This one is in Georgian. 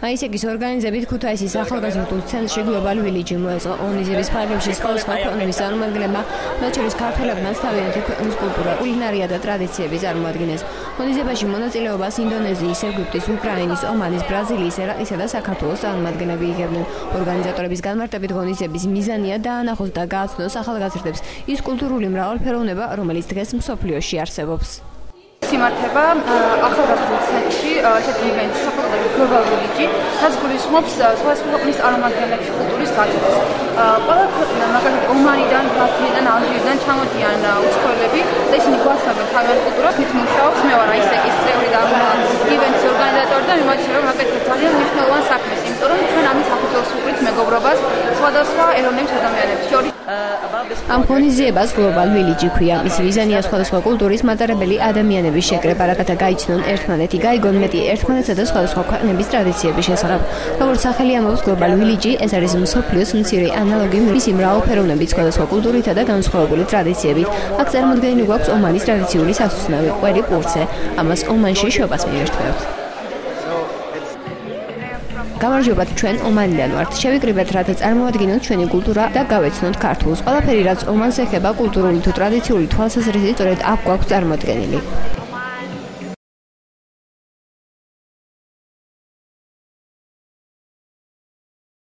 მაისეკის ორგანიზებით ქუთაისის ახალგაზრდულ ცენტრში გლობალ ვილიჯი მოეწყო ონიზების ფარგლებში სხვადასხვა ქვეყნების წარმომადგენლებმა, მათ შორის ქართველებმაც თავიანთი ქვეყნის კულტურა, კულინარია და ტრადიციები წარმოადგინეს. ონიზებაში მონაწილეობას ინდონეზიის, ეგვიპტის, უკრაინის, ომანის, ბრაზილიის, ერაყისა და საქართველოს წარმომადგენლები იღებდნენ. ორგანიზატორების განმარტებით ონიზების მიზანია დაანახოს და გააცნოს ახალგაზრდებს ის კულტურული მრავალფეროვნება, რომელიც დღეს მსოფლიოში არსებობს. იმართება ახალგაზრდულ ცენტრში ივენტი საფუძველი გლობალური ლიგი რაც გულისხმობს სხვადასხვა ქვეყნის წარმომადგენლების კულტურის გაჩენას. ყველა ქვეყნა მაგალითად ომანიდან, ბრაზილიიდან, ალჟირიდან ჩამოდიან უცხოელები და ისინი გვასწავლებენ თავიანთ კულტურას, მით მუშაობს მე ვარ აისეკის წევრი და ივენტის ორგანიზატორი და რომ აკეთებ ძალიან სხვადასხვა ეროვნების ადამიანებს შორის. ამ ღონისძიებას გლობალ ვილიჯი ქვია. მის ვიზანია სხვადასხვა კულტურის მატარებელი ადამიანების შეკრება, რათა გაიცნონ ერთმანეთი, გაიგონ მეტი ერთმანეთსა და სხვადასხვა ქვეყნების ტრადიციების შესახებ. როგორც სახელი ამბობს გლობალ ვილიჯი, ეს არის მსოფლიოს მცირე ანალოგი მისი მრავალფეროვნებით სხვადასხვა კულტურითა და განსხვავებული ტრადიციებით. აქ წარმოდგენილი გვაქვს ომანის ტრადიციული სასუსნავი, ყვერი პურცე. ამას ომანში შობას მიერთვევთ. გამარჯობათ ჩვენ ომანიდან ვართ. შევიკრიბეთ რათა წარმოადგინოთ ჩვენი კულტურა და გავეცნოთ ქართულს. ყველაფერი რაც ომანს ეხება კულტურული თუ ტრადიციული თვალსაზრისით, სწორედ აქ გვაქვს წარმოდგენილი.